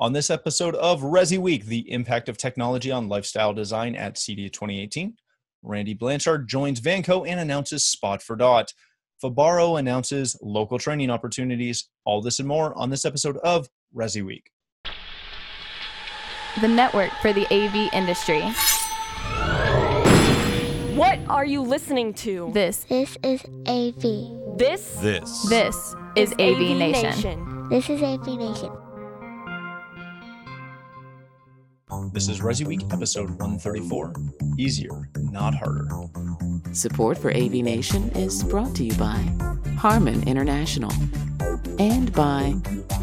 On this episode of Resi Week, the impact of technology on lifestyle design at CEDIA 2018, Randy Blanchard joins Vanco and announces Spot for Dot. FIBARO announces local training opportunities. All this and more on this episode of Resi Week. The network for the AV industry. What are you listening to? This, This is AV. This This. this is AV, Nation. This is AV Nation. This is Resi Week, episode 134. Easier, not harder. Support for AV Nation is brought to you by Harman International and by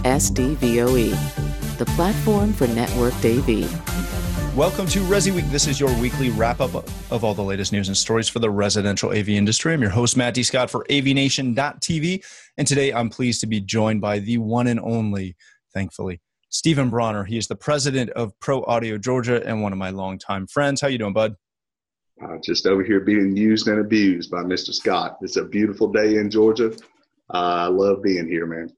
SDVOE, the platform for networked AV. Welcome to Resi Week. This is your weekly wrap up of all the latest news and stories for the residential AV industry. I'm your host, Matt D. Scott for AVNation.tv. And today I'm pleased to be joined by the one and only, thankfully, Stephen Bronner. He is the president of Pro Audio Georgia and one of my longtime friends. How you doing, bud? uh, just over here being used and abused by Mr. Scott. It's a beautiful day in Georgia. Uh, I love being here, man.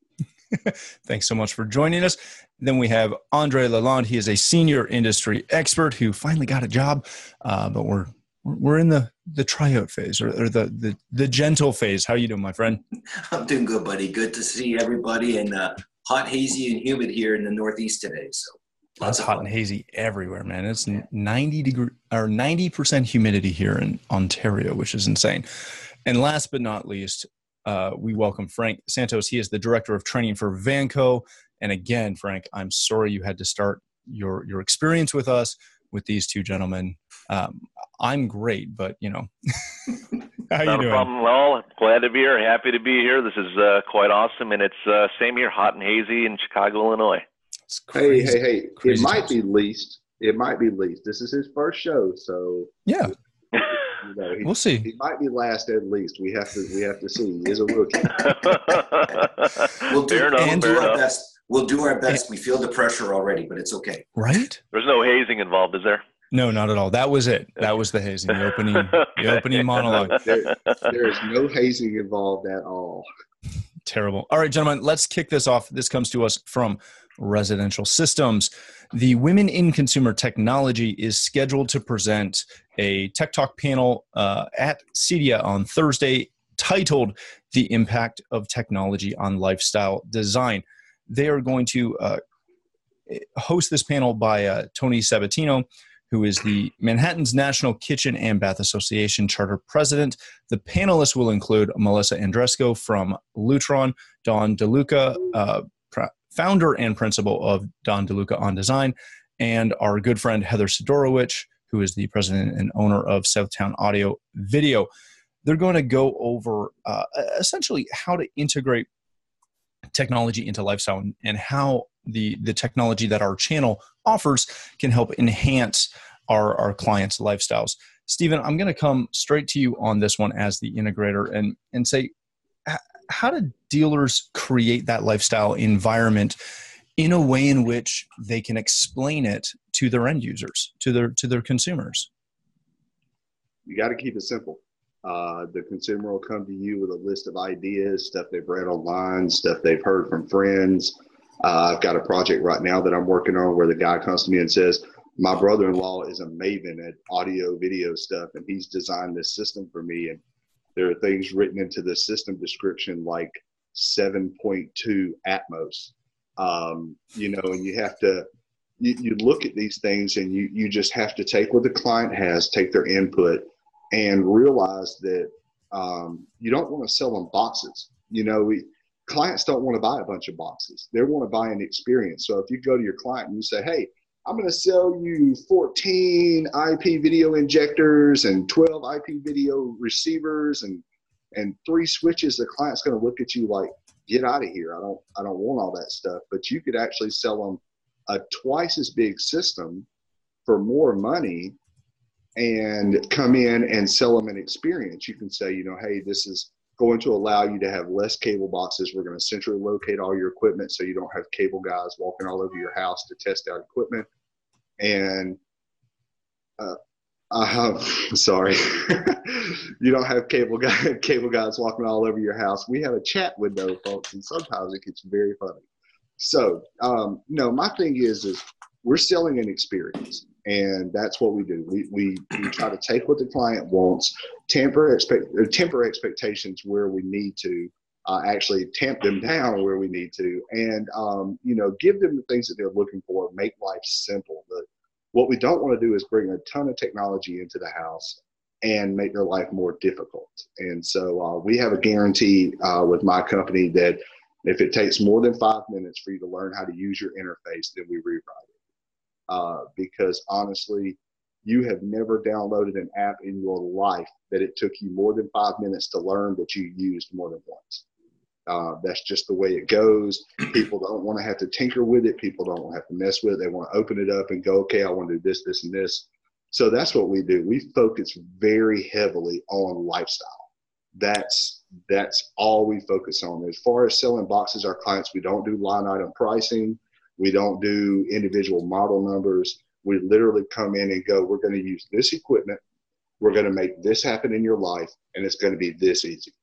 Thanks so much for joining us. Then we have Andre Lalonde. He is a senior industry expert who finally got a job, uh, but we're we're in the the tryout phase or, or the, the the gentle phase. How you doing, my friend? I'm doing good, buddy. Good to see everybody and uh, hot, hazy, and humid here in the Northeast today. So It's hot fun. and hazy everywhere, man. It's 90 degree or 90% humidity here in Ontario, which is insane. And last but not least, uh, we welcome Frank Santos. He is the director of training for Vanco. And again, Frank, I'm sorry you had to start your your experience with us with these two gentlemen. Um, I'm great, but you know, how you Not doing? a problem at all. Glad to be here. Happy to be here. This is uh, quite awesome, and it's uh, same here, hot and hazy in Chicago, Illinois. It's Hey, crazy. hey, hey! It crazy might times. be leased. It might be leased. This is his first show, so Yeah, you know, he, we'll see. he might be last at least. We have to. We have to see. He is a rookie. We'll do, fair enough. we'll and- do our enough. best. We'll do our best. We feel the pressure already, but it's okay. Right? There's no hazing involved, is there? No, not at all. That was it. That was the hazing. The opening. The opening monologue. There, there is no hazing involved at all. Terrible. All right, gentlemen, let's kick this off. This comes to us from Residential Systems. The Women in Consumer Technology is scheduled to present a Tech Talk panel uh, at CEDIA on Thursday titled The Impact of Technology on Lifestyle Design. They are going to uh, host this panel by uh, Tony Sabatino, who is the Manhattan's National Kitchen and Bath Association Charter President. The panelists will include Melissa Andresko from Lutron, Don DeLuca, uh, pr- founder and principal of Don DeLuca on Design, and our good friend Heather Sidorowicz, who is the president and owner of Southtown Audio Video. They're going to go over uh, essentially how to integrate technology into lifestyle and- and how the the technology that our channel offers can help enhance our our clients' lifestyles. Stephen, I'm going to come straight to you on this one as the integrator and and say, how do dealers create that lifestyle environment in a way in which they can explain it to their end users, to their to their consumers? You got to keep it simple. Uh, the consumer will come to you with a list of ideas, stuff they've read online, stuff they've heard from friends. Uh, I've got a project right now that I'm working on where the guy comes to me and says, My brother in law is a maven at audio video stuff, and he's designed this system for me. And there are things written into the system description like 7.2 Atmos. Um, you know, and you have to, you, you look at these things and you, you just have to take what the client has, take their input, and realize that um, you don't want to sell them boxes. You know, we, clients don't want to buy a bunch of boxes. They want to buy an experience. So if you go to your client and you say, "Hey, I'm going to sell you 14 IP video injectors and 12 IP video receivers and and three switches," the client's going to look at you like, "Get out of here! I don't I don't want all that stuff." But you could actually sell them a twice as big system for more money and come in and sell them an experience. You can say, you know, hey, this is going to allow you to have less cable boxes. We're going to centrally locate all your equipment so you don't have cable guys walking all over your house to test out equipment. And uh, uh, sorry, you don't have cable guy, cable guys walking all over your house. We have a chat window, folks, and sometimes it gets very funny. So, um, no, my thing is, is we're selling an experience, and that's what we do. We, we, we try to take what the client wants, temper expect temper expectations where we need to, uh, actually tamp them down where we need to, and um, you know, give them the things that they're looking for. Make life simple. The, what we don't want to do is bring a ton of technology into the house and make their life more difficult. And so uh, we have a guarantee uh, with my company that if it takes more than five minutes for you to learn how to use your interface, then we rewrite it. Uh, because honestly, you have never downloaded an app in your life that it took you more than five minutes to learn that you used more than once. Uh, that's just the way it goes. People don't want to have to tinker with it. People don't want to have to mess with it. They want to open it up and go, okay, I want to do this, this, and this. So that's what we do. We focus very heavily on lifestyle. That's that's all we focus on. As far as selling boxes, our clients, we don't do line item pricing. We don't do individual model numbers. We literally come in and go, we're going to use this equipment. We're going to make this happen in your life, and it's going to be this easy.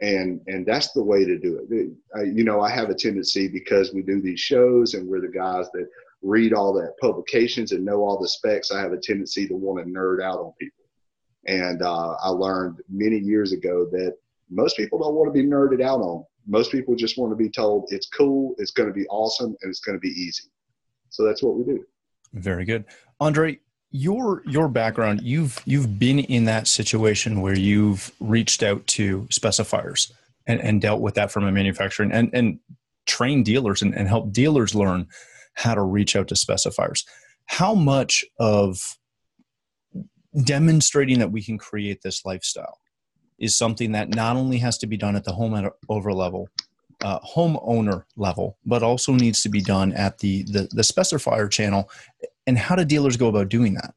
And and that's the way to do it. I, you know, I have a tendency because we do these shows and we're the guys that read all the publications and know all the specs, I have a tendency to want to nerd out on people. And uh, I learned many years ago that most people don't want to be nerded out on. Most people just want to be told it's cool, it's going to be awesome, and it's going to be easy. So that's what we do. Very good, Andre. Your your background, you've you've been in that situation where you've reached out to specifiers and, and dealt with that from a manufacturer and and, train dealers and, and help dealers learn how to reach out to specifiers. How much of demonstrating that we can create this lifestyle is something that not only has to be done at the home over level, uh, homeowner level, but also needs to be done at the, the the specifier channel. And how do dealers go about doing that?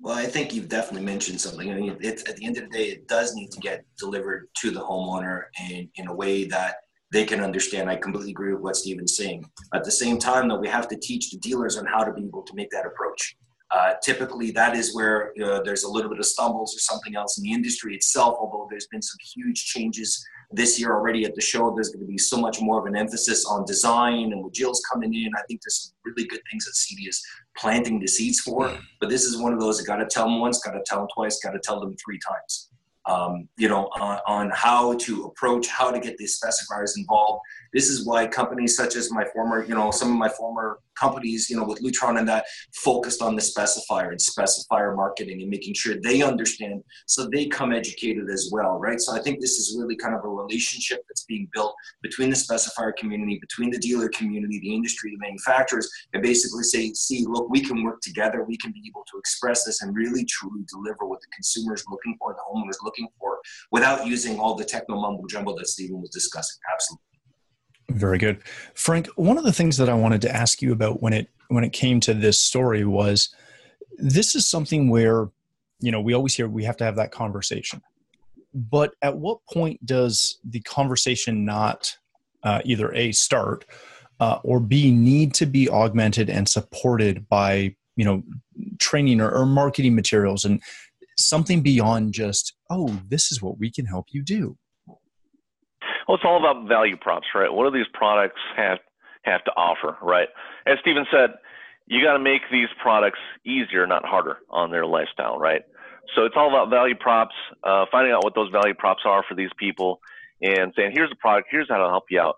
Well, I think you've definitely mentioned something. I mean, at the end of the day, it does need to get delivered to the homeowner in, in a way that they can understand. I completely agree with what Steven's saying. At the same time, though, we have to teach the dealers on how to be able to make that approach. Uh, typically, that is where uh, there's a little bit of stumbles or something else in the industry itself. Although there's been some huge changes this year already at the show, there's going to be so much more of an emphasis on design. And with Jill's coming in, I think there's some really good things that CEDIA is planting the seeds for. But this is one of those that got to tell them once, got to tell them twice, got to tell them three times um, you know, on, on, how to approach, how to get these specifiers involved. This is why companies such as my former, you know, some of my former companies, you know, with Lutron and that focused on the specifier and specifier marketing and making sure they understand so they come educated as well, right? So I think this is really kind of a relationship that's being built between the specifier community, between the dealer community, the industry, the manufacturers, and basically say, see, look, we can work together, we can be able to express this and really truly deliver what the consumer is looking for, the homeowner is looking for, without using all the techno mumbo jumbo that Stephen was discussing. Absolutely. Very good. Frank, one of the things that I wanted to ask you about when it when it came to this story was this is something where you know we always hear we have to have that conversation but at what point does the conversation not uh, either a start uh, or b need to be augmented and supported by you know training or, or marketing materials and something beyond just oh this is what we can help you do well, it's all about value props, right? What do these products have have to offer, right? As Steven said, you got to make these products easier, not harder on their lifestyle, right? So it's all about value props, uh, finding out what those value props are for these people, and saying, here's the product, here's how to help you out.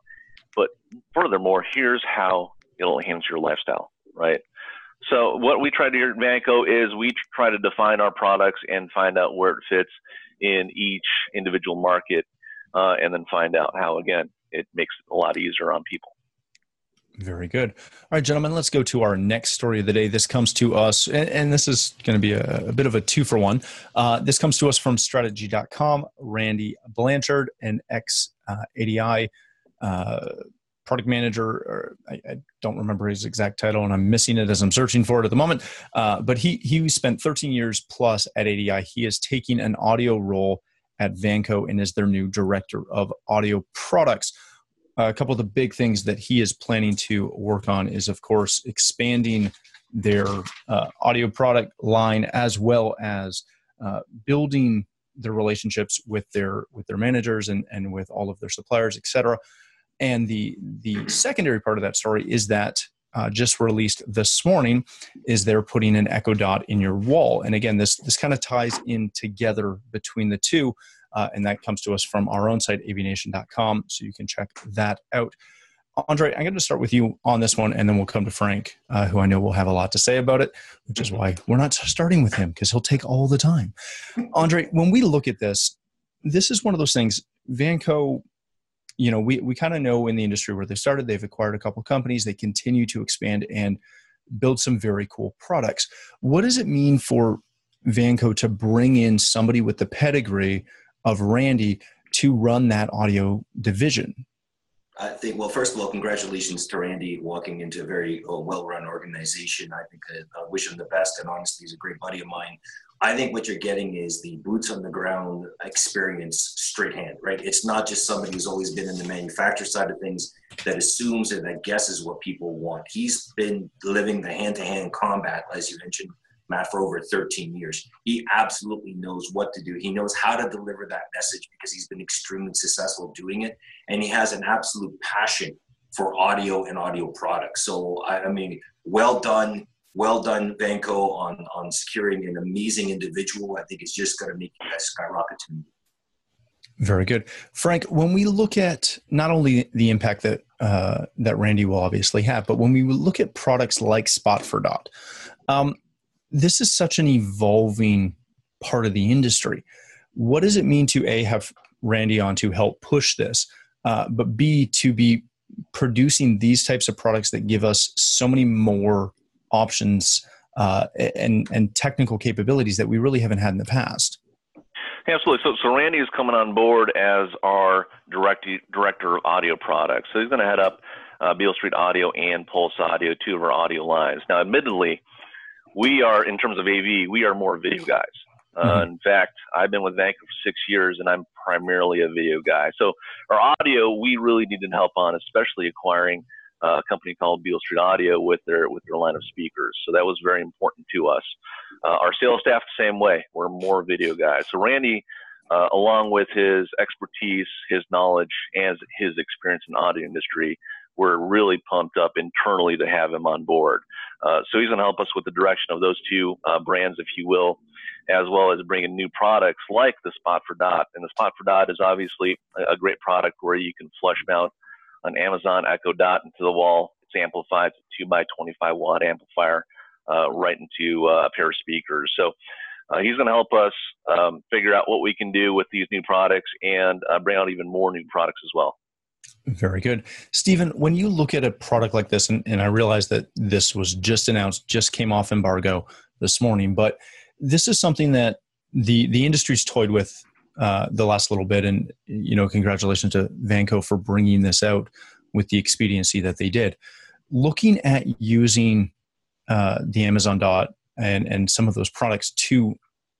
But furthermore, here's how it'll enhance your lifestyle, right? So what we try to do at Vanco is we try to define our products and find out where it fits in each individual market uh, and then find out how, again, it makes it a lot easier on people. Very good. All right, gentlemen, let's go to our next story of the day. This comes to us, and, and this is going to be a, a, bit of a two for one. Uh, this comes to us from strategy.com. Randy Blanchard, an ex uh, ADI uh, product manager, or I, I, don't remember his exact title, and I'm missing it as I'm searching for it at the moment. Uh, but he, he spent 13 years plus at ADI. He is taking an audio role at Vanco and is their new director of audio products. A couple of the big things that he is planning to work on is, of course, expanding their uh, audio product line as well as uh, building their relationships with their with their managers and, and with all of their suppliers, etc. And the the secondary part of that story is that uh, just released this morning is they're putting an Echo Dot in your wall. And again, this this kind of ties in together between the two, uh, and that comes to us from our own site avnation.com, so you can check that out. Andre, I'm going to start with you on this one, and then we'll come to Frank, uh, who I know will have a lot to say about it, which is why we're not starting with him because he'll take all the time. Andre, when we look at this, this is one of those things. Vanco you know, we, we kind of know in the industry where they started, they've acquired a couple companies, they continue to expand and build some very cool products. What does it mean for Vanco to bring in somebody with the pedigree of Randy to run that audio division? I think, well, first of all, congratulations to Randy walking into a very uh, well run organization. I think I uh, wish him the best, and honestly, he's a great buddy of mine. I think what you're getting is the boots on the ground experience straight hand, right? It's not just somebody who's always been in the manufacturer side of things that assumes and that guesses what people want. He's been living the hand to hand combat, as you mentioned, Matt, for over 13 years. He absolutely knows what to do. He knows how to deliver that message because he's been extremely successful doing it. And he has an absolute passion for audio and audio products. So, I, I mean, well done well done, Vanco, on on securing an amazing individual. I think it's just going to make you guys skyrocket to me. Very good, Frank. When we look at not only the impact that uh, that Randy will obviously have, but when we look at products like Spot for Dot, um, this is such an evolving part of the industry. What does it mean to a have Randy on to help push this, uh, but b to be producing these types of products that give us so many more options uh, and and technical capabilities that we really haven't had in the past. Absolutely. So, so Randy is coming on board as our direct, director of audio products. So he's going to head up uh, Beale Street Audio and Pulse Audio, two of our audio lines. Now, admittedly, we are in terms of AV, we are more video guys. Uh, mm-hmm. In fact, I've been with Vanco for six years, and I'm primarily a video guy. So our audio, we really needed help on, especially acquiring a company called Beale Street Audio with their with their line of speakers. So that was very important to us. Uh, our sales staff, the same way. We're more video guys. So Randy, uh, along with his expertise, his knowledge, and his experience in the audio industry, we're really pumped up internally to have him on board. Uh, so he's going to help us with the direction of those two uh, brands, if you will, as well as bringing new products like the Spot for Dot. And the Spot for Dot is obviously a great product where you can flush mount an Amazon Echo Dot into the wall. It's amplified. A 2 by 25 watt amplifier uh, right into uh, a pair of speakers. So uh, he's going to help us um, figure out what we can do with these new products and uh, bring out even more new products as well. Very good. Stephen, when you look at a product like this, and, and I realize that this was just announced, just came off embargo this morning, but this is something that the the industry's toyed with uh, the last little bit. And, you know, congratulations to Vanco for bringing this out with the expediency that they did. Looking at using uh, the Amazon Dot and, and some of those products to,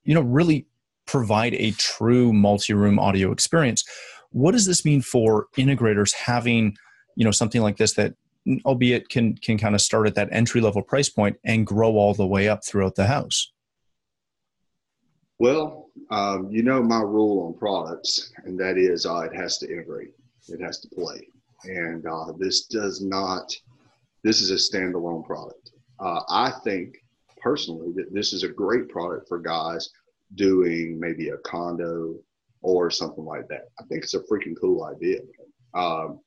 you know, really provide a true multi-room audio experience. What does this mean for integrators having, you know, something like this that albeit can can kind of start at that entry level price point and grow all the way up throughout the house? Well, um, you know my rule on products, and that is uh, it has to integrate, it has to play. And uh, this does not, this is a standalone product. Uh, I think personally that this is a great product for guys doing maybe a condo or something like that. I think it's a freaking cool idea. Um,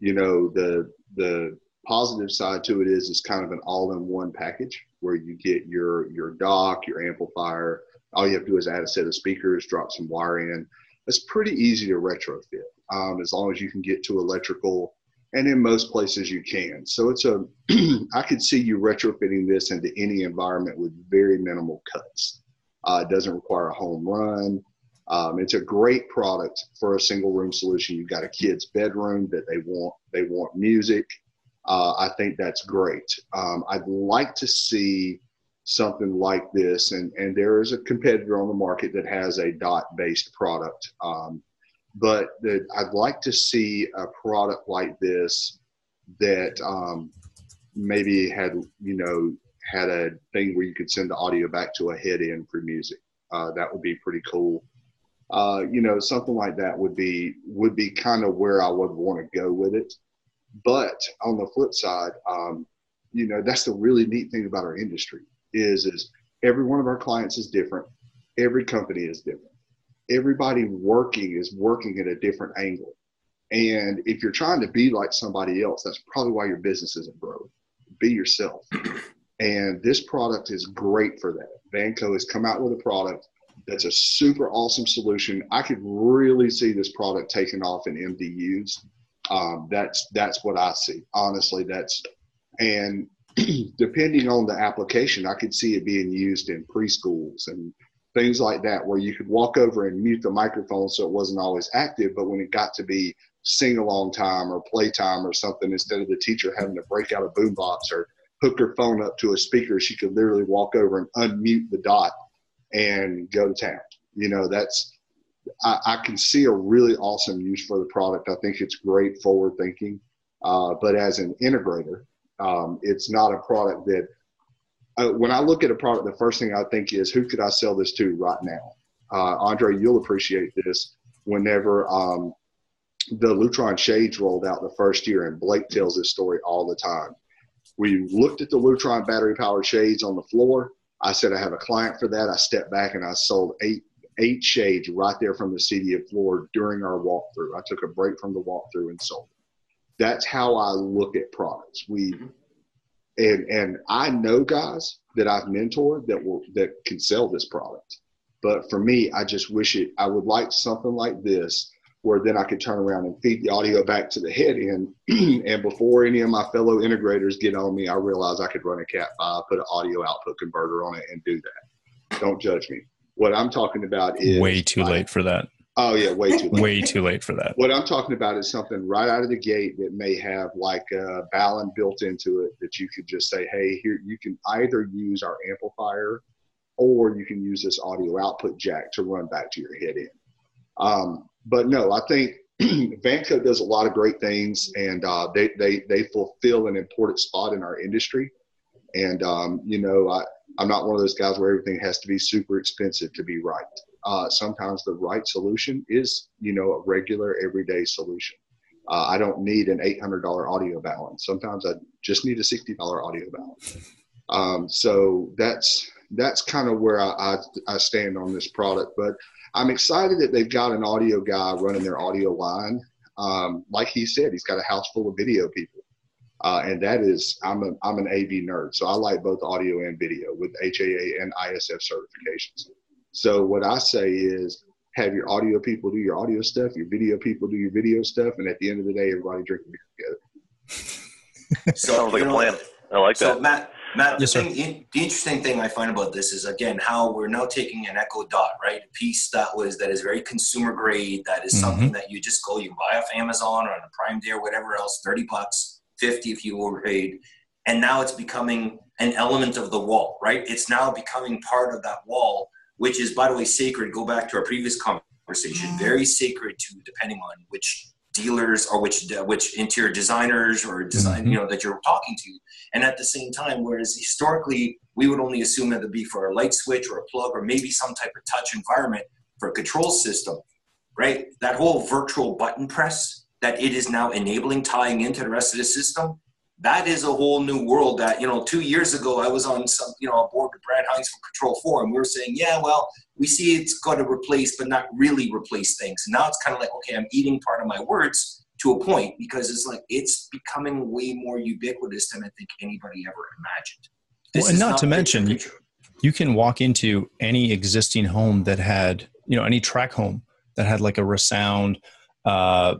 you know, the, the, positive side to it is it's kind of an all-in-one package where you get your your dock, your amplifier, all you have to do is add a set of speakers, drop some wire in. It's pretty easy to retrofit um, as long as you can get to electrical, and in most places you can. So it's a, I could see you retrofitting this into any environment with very minimal cuts. Uh, it doesn't require a home run. Um, it's a great product for a single room solution. You've got a kid's bedroom that they want, they want music. Uh, I think that's great. Um, I'd like to see something like this, and, and there is a competitor on the market that has a dot based product. Um, but the, I'd like to see a product like this that um, maybe had, you know, had a thing where you could send the audio back to a head in for music. Uh, that would be pretty cool. uh, you know, something like that would be would be kind of where I would want to go with it. But on the flip side, um, you know, that's the really neat thing about our industry is is every one of our clients is different. Every company is different. Everybody working is working at a different angle. And if you're trying to be like somebody else, that's probably why your business isn't growing. Be yourself. And this product is great for that. Vanco has come out with a product that's a super awesome solution. I could really see this product taking off in MDUs. Um, that's that's what I see. Honestly, that's and depending on the application, I could see it being used in preschools and things like that, where you could walk over and mute the microphone so it wasn't always active, but when it got to be sing along time or playtime or something, instead of the teacher having to break out a boombox or hook her phone up to a speaker, she could literally walk over and unmute the dot and go to town. You know, that's I, I can see a really awesome use for the product. I think it's great forward thinking. Uh, but as an integrator, um, it's not a product that uh, when I look at a product, the first thing I think is who could I sell this to right now? Uh, Andre, you'll appreciate this. Whenever um, the Lutron shades rolled out the first year, and Blake tells this story all the time. We looked at the Lutron battery powered shades on the floor. I said I have a client for that. I stepped back and I sold eight eight shades right there from the CEDIA floor during our walkthrough. I took a break from the walkthrough and sold. That's how I look at products. We mm-hmm. and and I know guys that I've mentored that will that can sell this product. But for me, I just wish it. I would like something like this where then I could turn around and feed the audio back to the head end. and before any of my fellow integrators get on me, I realize I could run a Cat 5, put an audio output converter on it, and do that. Don't judge me. What I'm talking about is way too late for that. Oh yeah, way too late. way too late for that. What I'm talking about is something right out of the gate that may have like a balun built into it that you could just say, hey, here you can either use our amplifier or you can use this audio output jack to run back to your head end. Um, but no, I think Vanco does a lot of great things, and uh, they they they fulfill an important spot in our industry. And um, you know, I I'm not one of those guys where everything has to be super expensive to be right. Uh, sometimes the right solution is you know a regular everyday solution. Uh, I don't need an $800 audio balun. Sometimes I just need a $60 audio balun. Um, so that's that's kind of where I, I, I stand on this product. But I'm excited that they've got an audio guy running their audio line. Um, like he said, he's got a house full of video people. Uh, and that is, I'm, a, I'm an AV nerd. So I like both audio and video with HAA and ISF certifications. So what I say is have your audio people do your audio stuff, your video people do your video stuff, and at the end of the day, everybody drink beer together. so, Sounds like a plan. I like so that. Matt, Matt, yes, the, thing, the interesting thing I find about this is again how we're now taking an Echo Dot, right? A piece that was that is very consumer grade, that is mm-hmm. something that you just go, you buy off Amazon or on a Prime Day or whatever else, thirty bucks, fifty if you overpaid, and now it's becoming an element of the wall, right? It's now becoming part of that wall, which is, by the way, sacred. Go back to our previous conversation, mm-hmm. very sacred to depending on which dealers or which which interior designers or design mm-hmm. you know that you're talking to and at the same time whereas historically we would only assume that it'd be for a light switch or a plug or maybe some type of touch environment for a control system right that whole virtual button press that it is now enabling tying into the rest of the system that is a whole new world that you know two years ago i was on some you know a board with Brad Hintze from control 4 and we were saying yeah well we see it's going to replace but not really replace things. And now it's kind of like okay i'm eating part of my words to a point because it's like it's becoming way more ubiquitous than i think anybody ever imagined. This well, and not, not to mention you, you can walk into any existing home that had you know any track home that had like a Russound uh,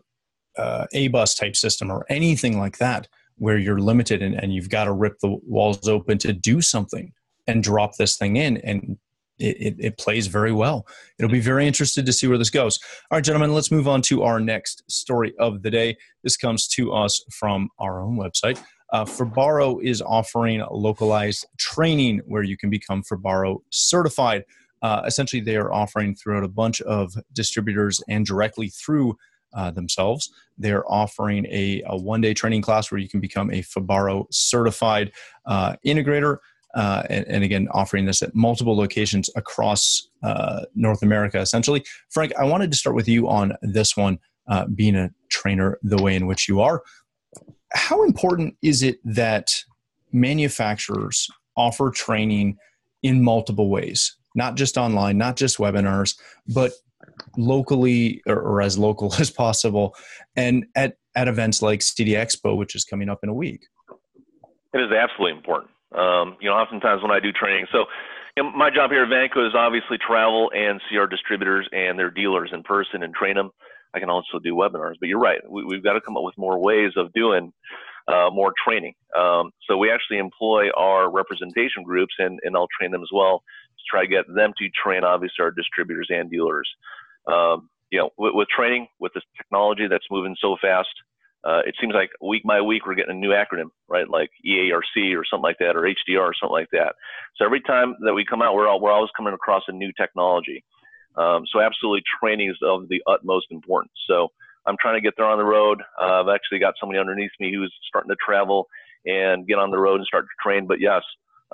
uh, a bus type system or anything like that where you're limited and, and you've got to rip the walls open to do something and drop this thing in and it, it, it, plays very well. It'll be very interested to see where this goes. All right, gentlemen, let's move on to our next story of the day. This comes to us from our own website. Uh, FIBARO is offering localized training where you can become FIBARO certified. Uh, essentially, they are offering throughout a bunch of distributors and directly through uh, themselves. They're offering a, a one day training class where you can become a FIBARO certified uh, integrator. Uh, and, and, again, offering this at multiple locations across uh, North America, essentially. Frank, I wanted to start with you on this one, uh, being a trainer the way in which you are. How important is it that manufacturers offer training in multiple ways, not just online, not just webinars, but locally or, or as local as possible, and at, at events like CEDIA Expo, which is coming up in a week? It is absolutely important. Um, you know, oftentimes when I do training, so you know, my job here at Vanco is obviously travel and see our distributors and their dealers in person and train them. I can also do webinars, but you're right. We, have got to come up with more ways of doing uh, more training. Um, so we actually employ our representation groups, and, and I'll train them as well to try to get them to train, obviously, our distributors and dealers. Um, you know, with, with, training, with this technology that's moving so fast, uh, it seems like week by week we're getting a new acronym, right? Like EARC or something like that, or HDR or something like that. So every time that we come out, we're all, we're always coming across a new technology. Um, so absolutely, training is of the utmost importance. So I'm trying to get there on the road. Uh, I've actually got somebody underneath me who's starting to travel and get on the road and start to train. But yes,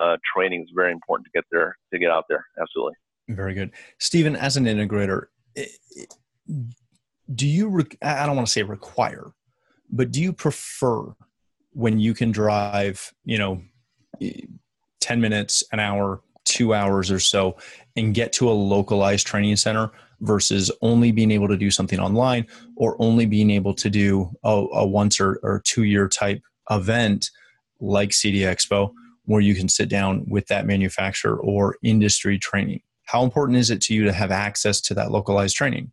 uh, training is very important to get there, to get out there. Absolutely. Very good. Stephen, as an integrator, do you, re- I don't want to say require, but do you prefer when you can drive, you know, 10 minutes, an hour, two hours or so and get to a localized training center versus only being able to do something online or only being able to do a, a once or, or two year type event like CEDIA Expo where you can sit down with that manufacturer or industry training. How important is it to you to have access to that localized training?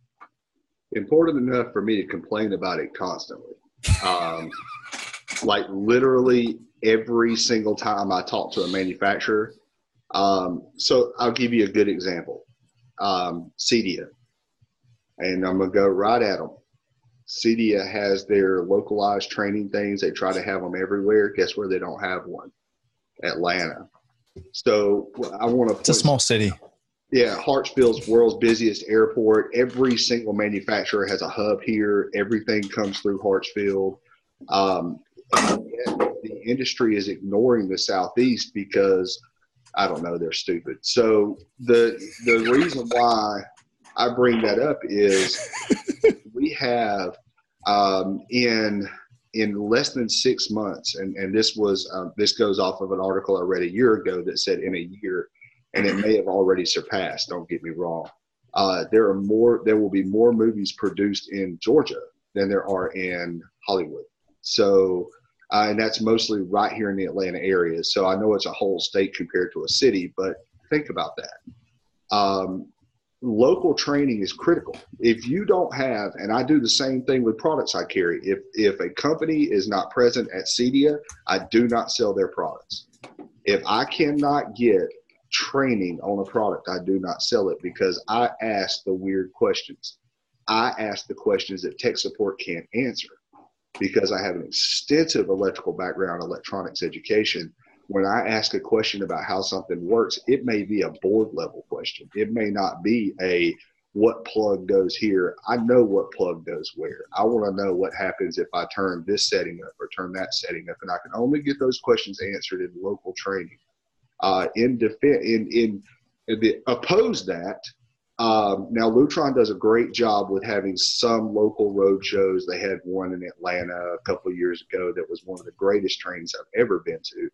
Important enough for me to complain about it constantly. Um, like literally every single time I talk to a manufacturer. Um, so I'll give you a good example. Um, CEDIA and I'm gonna go right at them. CEDIA has their localized training things. They try to have them everywhere. Guess where they don't have one? Atlanta. So I want to. It's a small city. Yeah, Hartsfield's world's busiest airport. Every single manufacturer has a hub here. Everything comes through Hartsfield. Um, the industry is ignoring the southeast because I don't know they're stupid. So the the reason why I bring that up is we have um, in in less than six months, and, and this was um, this goes off of an article I read a year ago that said in a year, and it may have already surpassed. Don't get me wrong. Uh, there are more. There will be more movies produced in Georgia than there are in Hollywood. So, uh, and that's mostly right here in the Atlanta area. So I know it's a whole state compared to a city, but think about that. Um, local training is critical. If you don't have, and I do the same thing with products I carry. If if a company is not present at CEDIA, I do not sell their products. If I cannot get training on a product, I do not sell it because I ask the weird questions. I ask the questions that tech support can't answer because I have an extensive electrical background, electronics education when I ask a question about how something works, it may be a board level question. It may not be a what plug goes here. I know what plug goes where. I want to know what happens if I turn this setting up or turn that setting up, and I can only get those questions answered in local training. Uh, in defense, in in, in the, oppose that. Um, now, Lutron does a great job with having some local road shows. They had one in Atlanta a couple years ago that was one of the greatest trains I've ever been to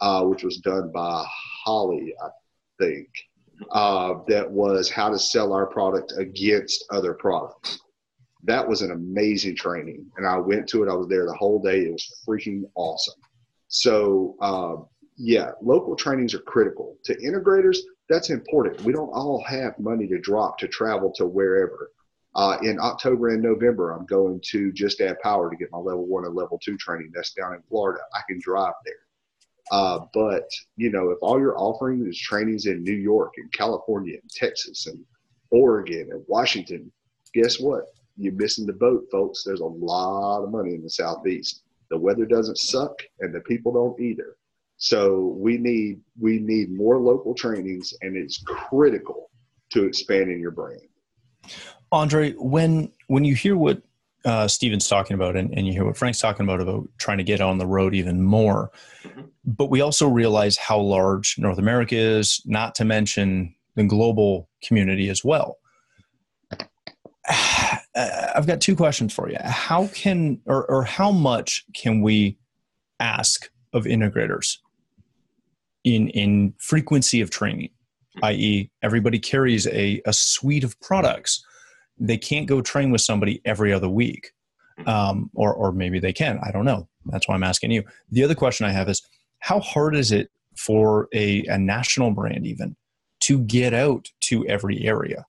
uh, which was done by Holly, I think, uh, that was how to sell our product against other products. That was an amazing training, and I went to it. I was there the whole day. It was freaking awesome. So, uh, yeah, local trainings are critical to integrators. That's important. We don't all have money to drop to travel to wherever. Uh, in October and November, I'm going to Just Add Power to get my level one and level two training. That's down in Florida. I can drive there. Uh, but you know, if all you're offering is trainings in New York and California and Texas and Oregon and Washington, guess what? You're missing the boat, folks. There's a lot of money in the Southeast. The weather doesn't suck, and the people don't either. So we need we need more local trainings, and it's critical to expanding your brand. Andre, when when you hear what uh, Stephen's talking about, and, and you hear what Frank's talking about about trying to get on the road even more. Mm-hmm. But we also realize how large North America is, not to mention the global community as well. I've got two questions for you. How can or, or how much can we ask of integrators in in frequency of training? i.e., everybody carries a, a suite of products. They can't go train with somebody every other week. Um, or, or maybe they can. I don't know. That's why I'm asking you. The other question I have is how hard is it for a, a national brand, even, to get out to every area?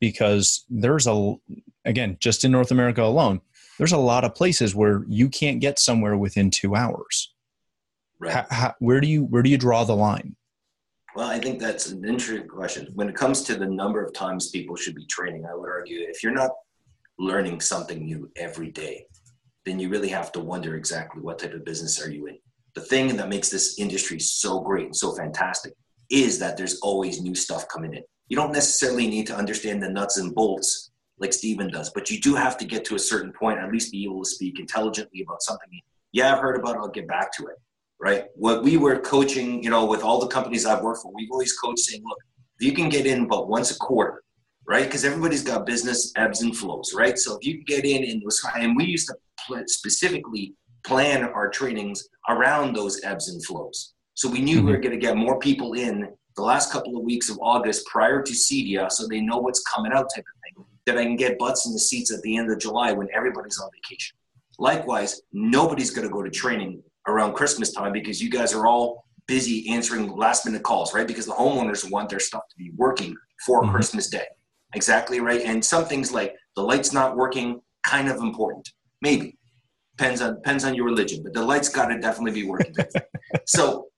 Because there's a, again, just in North America alone, there's a lot of places where you can't get somewhere within two hours. Right. How, how, where do you where do you draw the line? Well, I think that's an interesting question. When it comes to the number of times people should be training, I would argue if you're not learning something new every day, then you really have to wonder exactly what type of business are you in. The thing that makes this industry so great and so fantastic is that there's always new stuff coming in. You don't necessarily need to understand the nuts and bolts like Steven does, but you do have to get to a certain point, at least be able to speak intelligently about something. Yeah, I've heard about it, I'll get back to it right? What we were coaching, you know, with all the companies I've worked for, we've always coached saying, look, if you can get in but once a quarter, right? Because everybody's got business ebbs and flows, right? So if you get in and was and we used to specifically plan our trainings around those ebbs and flows. So we knew mm-hmm. we were going to get more people in the last couple of weeks of August prior to CEDIA, so they know what's coming out type of thing. That I can get butts in the seats at the end of July when everybody's on vacation. Likewise, nobody's going to go to training around Christmas time because you guys are all busy answering last minute calls, right? Because the homeowners want their stuff to be working for mm-hmm. Christmas Day. Exactly right. And some things like the light's not working, kind of important. Maybe. Depends on depends on your religion, but the light's gotta definitely be working. so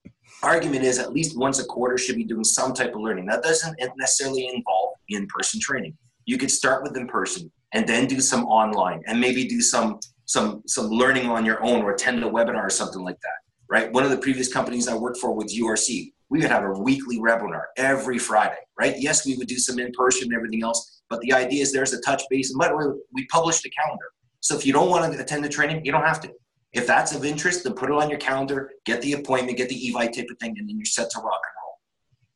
argument is at least once a quarter should be doing some type of learning. That doesn't necessarily involve in-person training. You could start with in person and then do some online and maybe do some some some learning on your own or attend a webinar or something like that right? One of the previous companies i worked for with urc we would have a weekly webinar every friday right? Yes we would do some in person and everything else but the idea is there's a touch base and by the way we publish the calendar. So if you don't want to attend the training you don't have to. If that's of interest then put it on your calendar get the appointment get the evite type of thing and then you're set to rock and roll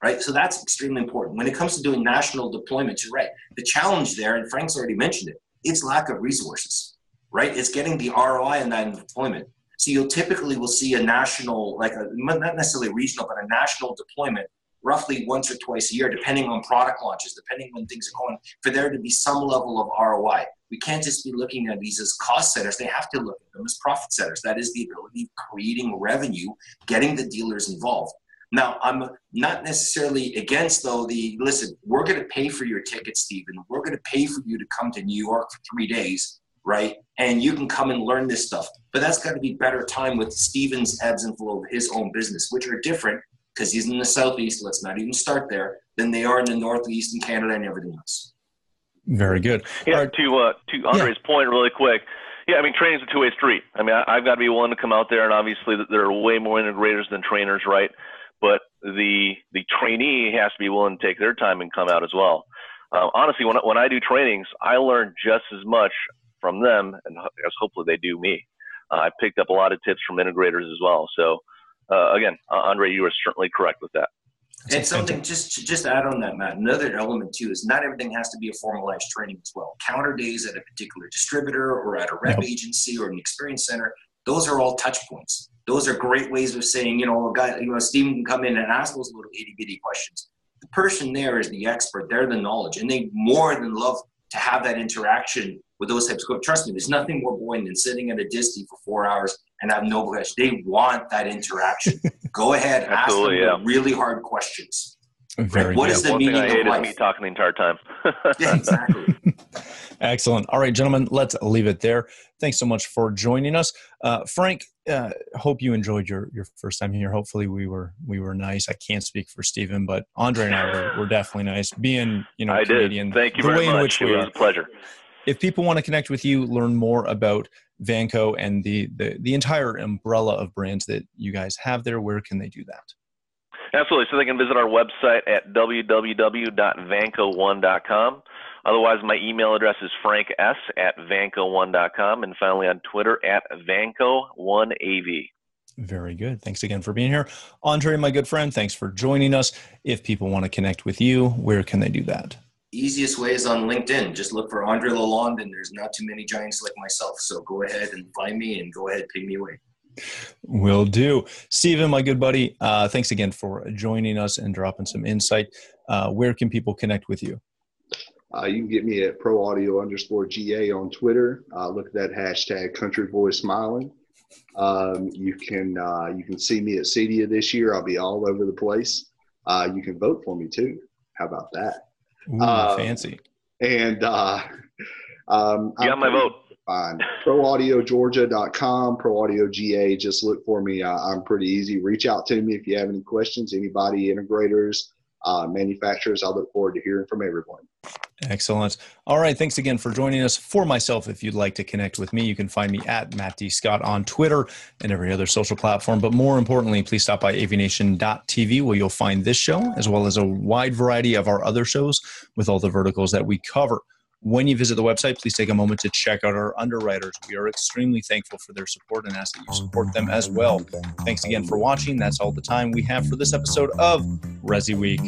right? So that's extremely important. When it comes to doing national deployments you're right the challenge there and frank's already mentioned it it's lack of resources right? It's getting the ROI in that deployment. So you'll typically will see a national, like a, not necessarily regional, but a national deployment roughly once or twice a year, depending on product launches, depending when things are going, for there to be some level of ROI. We can't just be looking at these as cost centers. They have to look at them as profit centers. That is the ability of creating revenue, getting the dealers involved. Now, I'm not necessarily against, though, the listen, we're going to pay for your ticket, Stephen. We're going to pay for you to come to New York for three days right? And you can come and learn this stuff. But that's got to be better time with Steven's ebbs and flow of his own business, which are different because he's in the southeast. Let's not even start there. Than they are in the northeast and Canada and everything else. Very good. Yeah. Right. To uh, to Andre's yeah. point, really quick. Yeah, I mean, training is a two-way street. I mean, I, have got to be willing to come out there, and obviously, there are way more integrators than trainers, right? But the the trainee has to be willing to take their time and come out as well. Uh, honestly, when when I do trainings, I learn just as much from them, and as hopefully they do me. Uh, I picked up a lot of tips from integrators as well. So uh, again, uh, Andre, you are certainly correct with that. And something just just add on that, Matt. Another element too is not everything has to be a formalized training as well. Counter days at a particular distributor or at a rep agency or an experience center. Those are all touch points. Those are great ways of saying, you know, a guy, you know, Steven can come in and ask those little itty bitty questions. The person there is the expert. They're the knowledge, and they more than love to have that interaction with those types of trust me, there's nothing more boring than sitting at a disty for four hours and have no question. They want that interaction. Go ahead, ask them yeah. really hard questions. Very right? What is the One meaning thing I hate of life? Is me talking the entire time. yeah, exactly. Excellent. All right, gentlemen, let's leave it there. Thanks so much for joining us, uh, Frank. Uh, hope you enjoyed your your first time here. Hopefully, we were we were nice. I can't speak for Stephen, but Andre and I were, were definitely nice. Being you know I Canadian, did. Thank you the very much. it was are. a pleasure if people want to connect with you, learn more about Vanco and the, the, the entire umbrella of brands that you guys have there, where can they do that? Absolutely. So they can visit our website at www.vanco1.com. Otherwise, my email address is frank s at vanco1.com. And finally, on Twitter at vanco1av. Very good. Thanks again for being here. Andre, my good friend, thanks for joining us. If people want to connect with you, where can they do that? Easiest way is on LinkedIn. Just look for Andre Lalonde, and there's not too many giants like myself. So go ahead and find me and go ahead, ping me away. Will do. Steven, my good buddy, uh, thanks again for joining us and dropping some insight. Uh, where can people connect with you? Uh, you can get me at pro audio underscore GA on Twitter. Uh, look at that hashtag country boy smiling. Um, you can uh, you can see me at CEDIA this year. I'll be all over the place. Uh, you can vote for me too. How about that? Ooh, um, fancy. And uh, um, you got my vote. Fine. ProAudioGeorgia.com, ProAudioGA. Just look for me. I'm pretty easy. Reach out to me if you have any questions. Anybody, integrators, uh, manufacturers. I look forward to hearing from everyone. Excellent. All right. Thanks again for joining us. For myself, if you'd like to connect with me, you can find me at Matt D. Scott on Twitter and every other social platform. But more importantly, please stop by avnation.tv where you'll find this show as well as a wide variety of our other shows with all the verticals that we cover. When you visit the website, please take a moment to check out our underwriters. We are extremely thankful for their support and ask that you support them as well. Thanks again for watching. That's all the time we have for this episode of Resi Week.